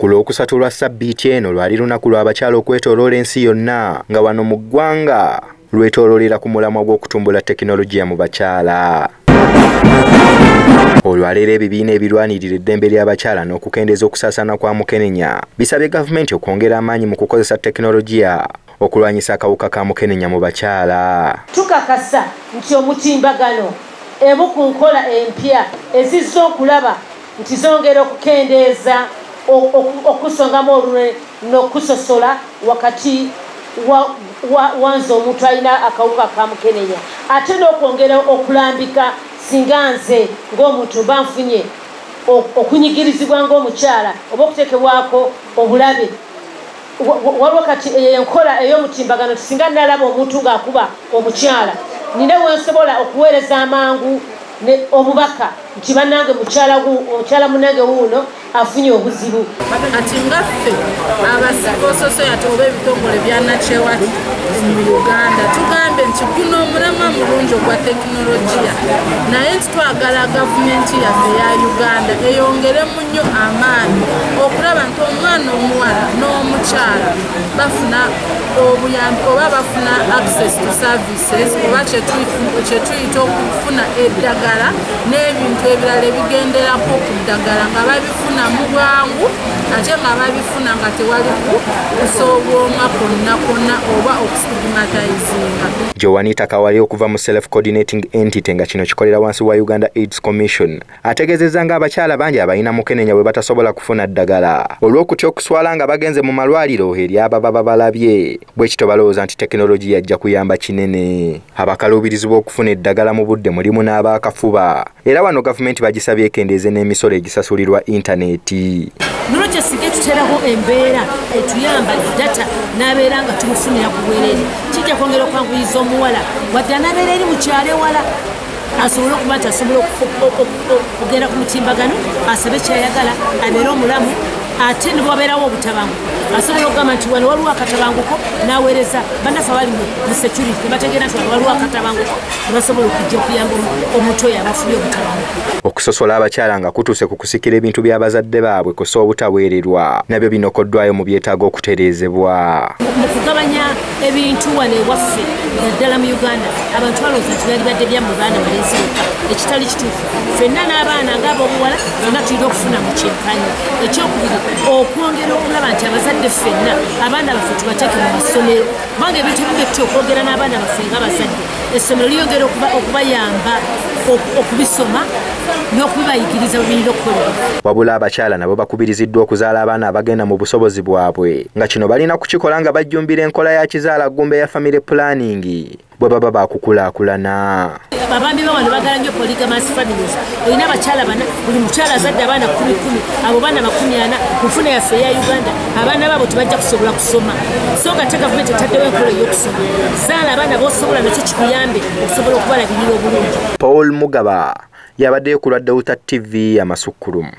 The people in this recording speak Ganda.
ku lwokusatu lwa sabbiiti eno lwali lunaku lw'abakyala okwetooloola ensi yonna nga wano mu ggwanga lwetooloolera ku mulamwa gw'okutumbula tekinologiya mu bakyala. Olwaleero ebibiina ebirwanirira eddembe ly'abakyala n'okukendeeza okusaasaana kwa mukenenya bisabye gavumenti okwongera amaanyi mu kukozesa tekinologiya okulwanyisa akawuka ka mukenenya mu bakyala. Tukakasa nti omutimbagano emu ku nkola empya ezizza okulaba nti zongera okukendeeza okusongamu olule n'okusosola wakati wanze omuntu alina akawuka ka mukenenya. Ate n'okwongera okulambika singa nze ng'omuntu mba nfunye okunyigirizibwa ng'omukyala oba okuteekebwako obulabe waliwo kati enkola ey'omutimbagano tisinga nalaba omuntu ng'akuba omukyala nina wensobola okuweereza amangu obubaka nti bannange mukyala munange wuuno afunye obuzibu. Ati ngaffe abasibososoyate oba ebitongole byanakyewati mu uganda tugambye nti guno omulamwa mulungi ogwa tekinologiya naye ntitwagala gavumenti yaffe eya uganda eyongere mu nnyo amaanyi okulaba nti omwana omuwala n'omukyala bafuna obuyambi oba bafuna access to services oba kyetuyita okufuna eddagala n'ebintu ebirala ebigenderako ku ddagala nga babifuna mu bwangu ate nga babifuna nga tewali kusoobwomwa konna konna oba okustigmatizinga joanita kawali okuva mu self coordinating entity nga kino kikolera wansi wa uganda aids commission ategeezezza nga abakyala bangi abalina mukenenya bwe batasobola kufuna ddagala. Olw'okutya okuswala nga bagenze mu malwaliro eri ababa babalabye bwe kito balowooza nti tekinologiya ajja kuyamba kinene. Abakaluubirizi b'okufuna eddagala mu budde mulimu n'abaakafuba era wano gavumenti bagisabye ekendeeze n'emisolo egisasulirwa intaneeti nolwekyo singa tuteraho embeera etuyamba data n'abeera nga tumufunira ku bwereere kijja kwongera okwanguyiza omuwala wadde anabeera eri mukyalo ewala asobole okuba nti asobola okugenda ku mutimbagano asabe kyayagala abeere omulamu ate ne bwabeerawo obutabangu. Asobola okugamba nti wano waliwo akatabanguko n'aweereza bannaffe abali mu security. Nebategeera nti wano waliwo akatabanguko. Nebasobola okujja okuyamba omuntu oyo abafunye obutabanguko okusosola abakyala nga kutuuse ku kusikira ebintu by'abazadde baabwe kusa obutaweererwa. Nabyo binokoddwayo mu byetaaga okutereezebwa. Mu kugabanya ebintu wano ewaffe naddala mu uganda abantu balowooza nti byalibadde byamu baana balenzi bokka ekitali kituufu. Ffenna n'abaana ng'ab'obuwala zonna tulina okufuna mu kyenkanyi. Ekyokubiri okwongera okulaba nti abazadde ffenna abaana baffe tubateeke mu masomero. Kubanga ebintu ebimu byetutya okwogera n'abaana baffe ng'abazadde essomero liyongera okubayamba okubisoma n'okubibayigiriza bwebirina okukolera wabula abakyala nabo bakubiriziddwa okuzaala abaana abagenda mu busobozi bwabwe. Nga kino balina kukikola nga bajjumbira enkola ya kizaala ggumba eya family planning. Bwe baba bakukulaakulana. Abaami bawano bagala nnyo polygamous families. Olina abakyala bana buli mukyala azadde abaana kumi kumi abo baana makumi ana nfuna yaffe eya uganda abaana baabo tebajja kusobola kusoma. So nga te gavumenti etaddewo enkola ey'okusoma. Zaala abaana b'osobola nakyo kikuyambe okusobola okubalabirira obulungi paul mugaba yabaddeyo ku lwa dauta tv amasukkulumu